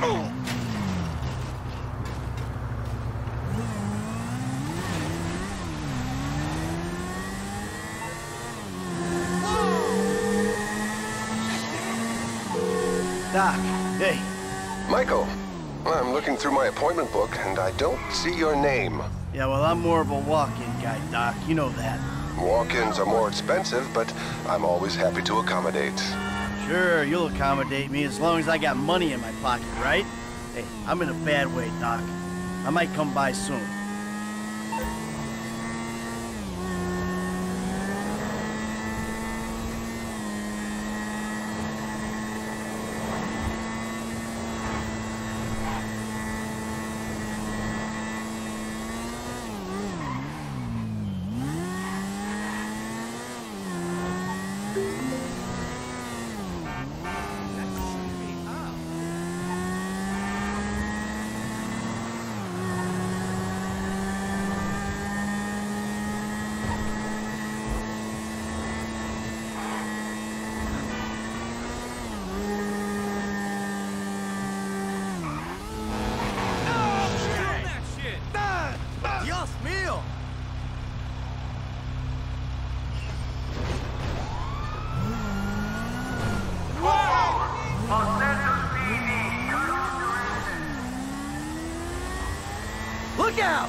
Doc, hey. Michael, I'm looking through my appointment book and I don't see your name. Yeah, well, I'm more of a walk-in guy, Doc. You know that. Walk-ins are more expensive, but I'm always happy to accommodate. Sure, you'll accommodate me as long as I got money in my pocket, right? Hey, I'm in a bad way, Doc. I might come by soon. Dios mío! Look out!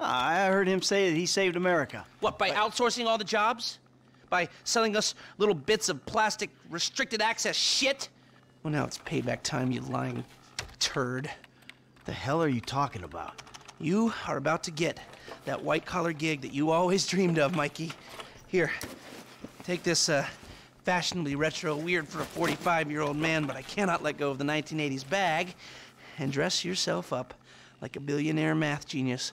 I heard him say that he saved America. What, by outsourcing all the jobs? By selling us little bits of plastic restricted access shit? Well, now it's payback time, you lying turd. The hell are you talking about? You are about to get that white collar gig that you always dreamed of, Mikey. Here, take this uh, fashionably retro weird for a 45 year old man, but I cannot let go of the 1980s bag and dress yourself up like a billionaire math genius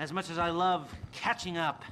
As much as I love catching up.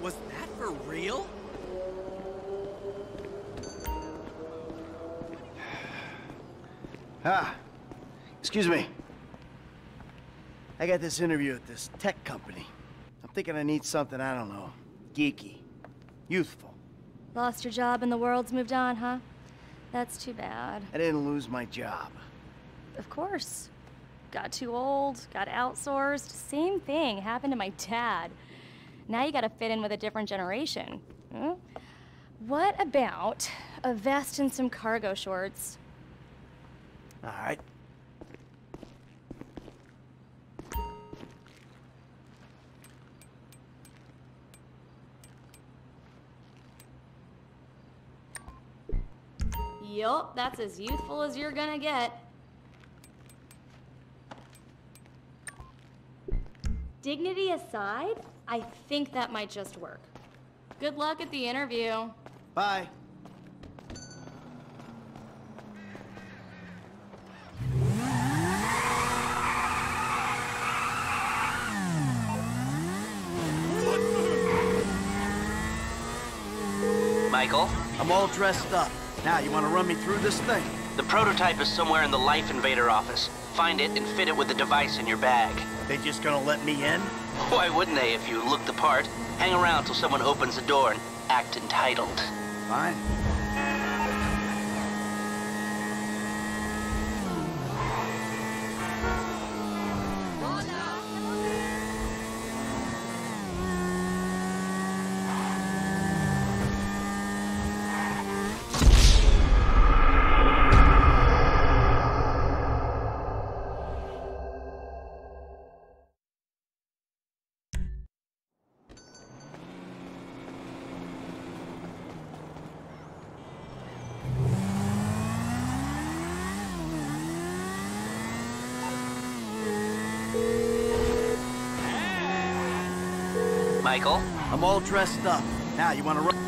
Was that for real? Ah, excuse me. I got this interview at this tech company. I'm thinking I need something, I don't know, geeky, youthful. Lost your job and the world's moved on, huh? That's too bad. I didn't lose my job. Of course. Got too old, got outsourced. Same thing happened to my dad. Now you gotta fit in with a different generation. Hmm? What about a vest and some cargo shorts? All right. Yup, that's as youthful as you're gonna get. Dignity aside, I think that might just work. Good luck at the interview. Bye. Michael, I'm all dressed up. Now, you want to run me through this thing? the prototype is somewhere in the Life Invader office. Find it and fit it with the device in your bag. They just gonna let me in? Why wouldn't they if you look the part? Hang around till someone opens the door and act entitled. Fine. Michael, I'm all dressed up. Now, you want to run?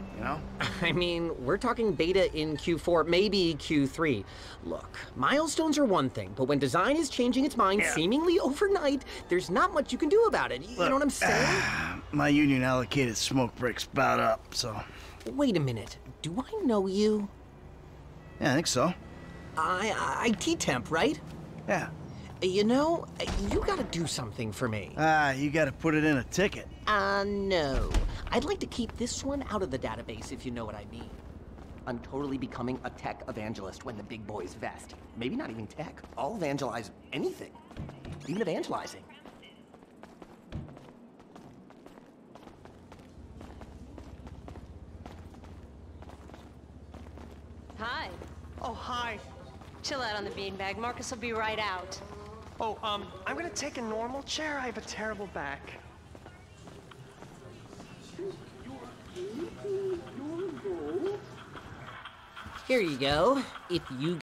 you know? I mean, we're talking beta in Q4, maybe Q3. Look, milestones are one thing, but when design is changing its mind seemingly overnight, there's not much you can do about it. You know what I'm saying? My union allocated smoke breaks about up, so. Wait a minute. Do I know you? Yeah, I think so. I, I IT temp, right? Yeah. You know, you gotta do something for me. Ah, you gotta put it in a ticket. Uh, no. I'd like to keep this one out of the database, if you know what I mean. I'm totally becoming a tech evangelist when the big boys vest. Maybe not even tech. I'll evangelize anything. Even evangelizing. Hi. Oh, hi. Chill out on the beanbag. Marcus will be right out. Oh, um, I'm gonna take a normal chair. I have a terrible back. Here you go. If you